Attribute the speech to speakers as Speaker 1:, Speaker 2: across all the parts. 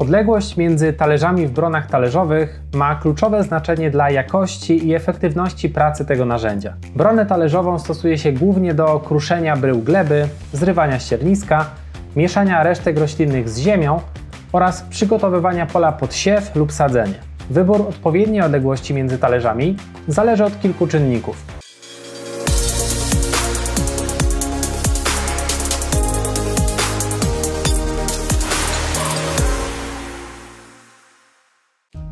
Speaker 1: Odległość między talerzami w bronach talerzowych ma kluczowe znaczenie dla jakości i efektywności pracy tego narzędzia. Bronę talerzową stosuje się głównie do kruszenia brył gleby, zrywania ścierniska, mieszania resztek roślinnych z ziemią oraz przygotowywania pola pod siew lub sadzenie. Wybór odpowiedniej odległości między talerzami zależy od kilku czynników.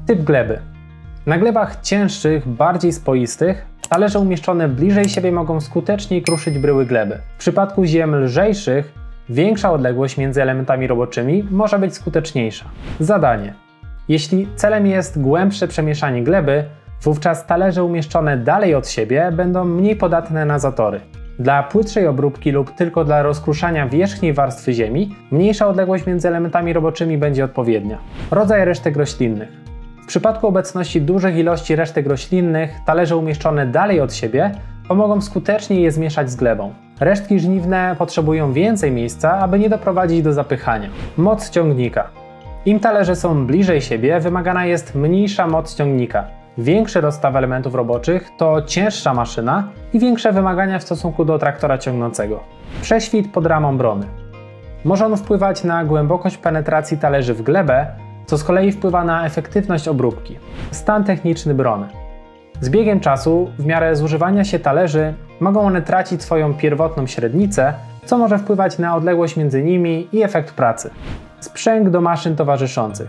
Speaker 1: Typ gleby. Na glebach cięższych, bardziej spoistych, talerze umieszczone bliżej siebie mogą skuteczniej kruszyć bryły gleby. W przypadku ziem lżejszych, większa odległość między elementami roboczymi może być skuteczniejsza. Zadanie. Jeśli celem jest głębsze przemieszanie gleby, wówczas talerze umieszczone dalej od siebie będą mniej podatne na zatory. Dla płytszej obróbki lub tylko dla rozkruszania wierzchniej warstwy ziemi, mniejsza odległość między elementami roboczymi będzie odpowiednia. Rodzaj resztek roślinnych. Przypadku obecności dużych ilości resztek roślinnych, talerze umieszczone dalej od siebie pomogą skutecznie je zmieszać z glebą. Resztki żniwne potrzebują więcej miejsca, aby nie doprowadzić do zapychania. Moc ciągnika. Im talerze są bliżej siebie, wymagana jest mniejsza moc ciągnika. Większy rozstaw elementów roboczych to cięższa maszyna i większe wymagania w stosunku do traktora ciągnącego. Prześwit pod ramą brony. Może on wpływać na głębokość penetracji talerzy w glebę, co z kolei wpływa na efektywność obróbki. Stan techniczny brony. Z biegiem czasu, w miarę zużywania się talerzy, mogą one tracić swoją pierwotną średnicę, co może wpływać na odległość między nimi i efekt pracy. Sprzęg do maszyn towarzyszących.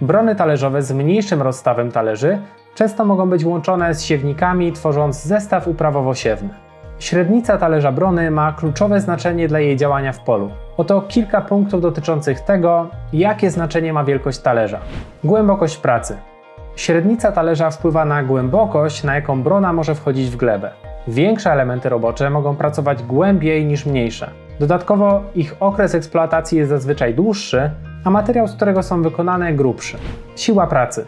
Speaker 1: Brony talerzowe z mniejszym rozstawem talerzy często mogą być łączone z siewnikami, tworząc zestaw uprawowo-siewny. Średnica talerza brony ma kluczowe znaczenie dla jej działania w polu. Oto kilka punktów dotyczących tego, jakie znaczenie ma wielkość talerza. Głębokość pracy. Średnica talerza wpływa na głębokość, na jaką brona może wchodzić w glebę. Większe elementy robocze mogą pracować głębiej niż mniejsze. Dodatkowo ich okres eksploatacji jest zazwyczaj dłuższy, a materiał, z którego są wykonane grubszy. Siła pracy.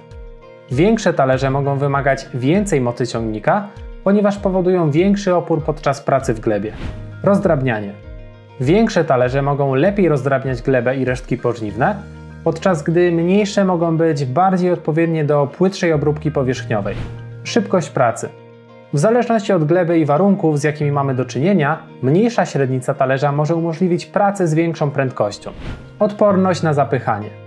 Speaker 1: Większe talerze mogą wymagać więcej mocy ciągnika, ponieważ powodują większy opór podczas pracy w glebie. Rozdrabnianie. Większe talerze mogą lepiej rozdrabniać glebę i resztki pożniwne, podczas gdy mniejsze mogą być bardziej odpowiednie do płytszej obróbki powierzchniowej. Szybkość pracy. W zależności od gleby i warunków, z jakimi mamy do czynienia, mniejsza średnica talerza może umożliwić pracę z większą prędkością. Odporność na zapychanie.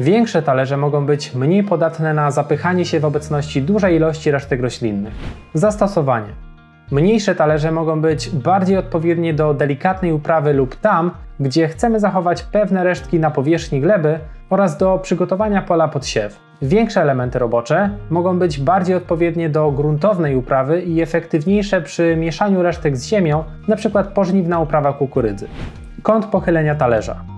Speaker 1: Większe talerze mogą być mniej podatne na zapychanie się w obecności dużej ilości resztek roślinnych. Zastosowanie. Mniejsze talerze mogą być bardziej odpowiednie do delikatnej uprawy lub tam, gdzie chcemy zachować pewne resztki na powierzchni gleby oraz do przygotowania pola pod siew. Większe elementy robocze mogą być bardziej odpowiednie do gruntownej uprawy i efektywniejsze przy mieszaniu resztek z ziemią, np. pożniwna uprawa kukurydzy. Kąt pochylenia talerza.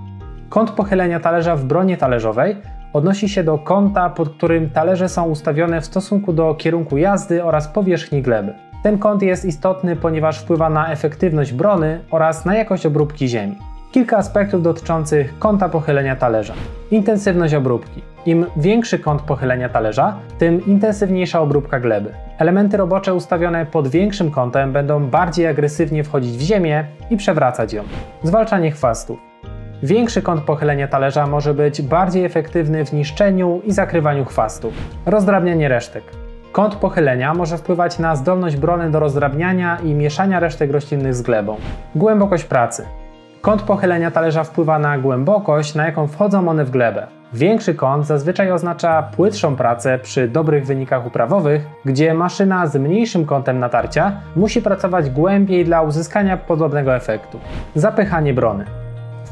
Speaker 1: Kąt pochylenia talerza w bronie talerzowej odnosi się do kąta, pod którym talerze są ustawione w stosunku do kierunku jazdy oraz powierzchni gleby. Ten kąt jest istotny, ponieważ wpływa na efektywność brony oraz na jakość obróbki ziemi. Kilka aspektów dotyczących kąta pochylenia talerza. Intensywność obróbki. Im większy kąt pochylenia talerza, tym intensywniejsza obróbka gleby. Elementy robocze ustawione pod większym kątem będą bardziej agresywnie wchodzić w ziemię i przewracać ją. Zwalczanie chwastów. Większy kąt pochylenia talerza może być bardziej efektywny w niszczeniu i zakrywaniu chwastów. Rozdrabnianie resztek. Kąt pochylenia może wpływać na zdolność brony do rozdrabniania i mieszania resztek roślinnych z glebą. Głębokość pracy. Kąt pochylenia talerza wpływa na głębokość, na jaką wchodzą one w glebę. Większy kąt zazwyczaj oznacza płytszą pracę przy dobrych wynikach uprawowych, gdzie maszyna z mniejszym kątem natarcia musi pracować głębiej dla uzyskania podobnego efektu. Zapychanie brony.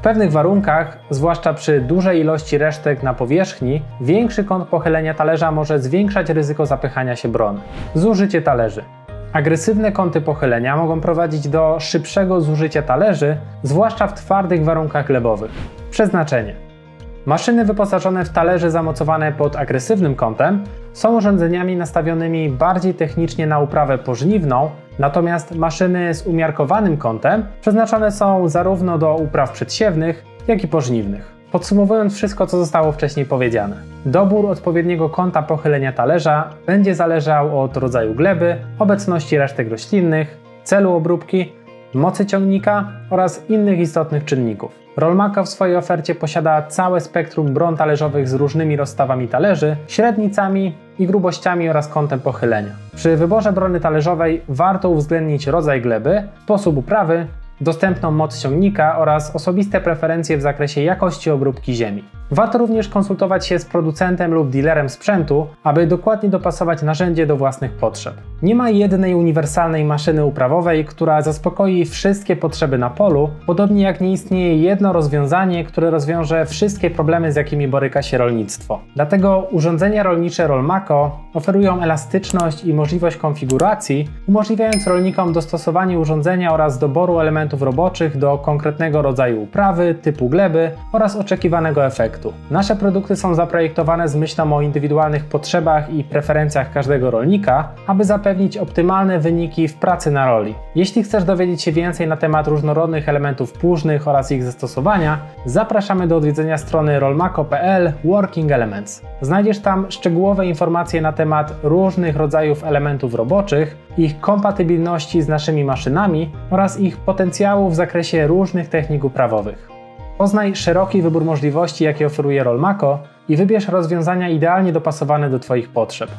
Speaker 1: W pewnych warunkach, zwłaszcza przy dużej ilości resztek na powierzchni, większy kąt pochylenia talerza może zwiększać ryzyko zapychania się brony. Zużycie talerzy. Agresywne kąty pochylenia mogą prowadzić do szybszego zużycia talerzy, zwłaszcza w twardych warunkach glebowych. Przeznaczenie. Maszyny wyposażone w talerze zamocowane pod agresywnym kątem są urządzeniami nastawionymi bardziej technicznie na uprawę pożniwną, natomiast maszyny z umiarkowanym kątem przeznaczone są zarówno do upraw przedsiewnych, jak i pożniwnych. Podsumowując wszystko, co zostało wcześniej powiedziane, dobór odpowiedniego kąta pochylenia talerza będzie zależał od rodzaju gleby, obecności resztek roślinnych, celu obróbki, mocy ciągnika oraz innych istotnych czynników. Rolmako w swojej ofercie posiada całe spektrum bron talerzowych z różnymi rozstawami talerzy, średnicami i grubościami oraz kątem pochylenia. Przy wyborze brony talerzowej warto uwzględnić rodzaj gleby, sposób uprawy, dostępną moc ciągnika oraz osobiste preferencje w zakresie jakości obróbki ziemi. Warto również konsultować się z producentem lub dealerem sprzętu, aby dokładnie dopasować narzędzie do własnych potrzeb. Nie ma jednej uniwersalnej maszyny uprawowej, która zaspokoi wszystkie potrzeby na polu, podobnie jak nie istnieje jedno rozwiązanie, które rozwiąże wszystkie problemy, z jakimi boryka się rolnictwo. Dlatego urządzenia rolnicze Rolmako oferują elastyczność i możliwość konfiguracji, umożliwiając rolnikom dostosowanie urządzenia oraz doboru elementów roboczych do konkretnego rodzaju uprawy, typu gleby oraz oczekiwanego efektu. Nasze produkty są zaprojektowane z myślą o indywidualnych potrzebach i preferencjach każdego rolnika, aby zapewnić optymalne wyniki w pracy na roli. Jeśli chcesz dowiedzieć się więcej na temat różnorodnych elementów płużnych oraz ich zastosowania, zapraszamy do odwiedzenia strony rolmako.pl Working Elements. Znajdziesz tam szczegółowe informacje na temat różnych rodzajów elementów roboczych, ich kompatybilności z naszymi maszynami oraz ich potencjału w zakresie różnych technik uprawowych. Poznaj szeroki wybór możliwości, jakie oferuje Rolmako i wybierz rozwiązania idealnie dopasowane do Twoich potrzeb.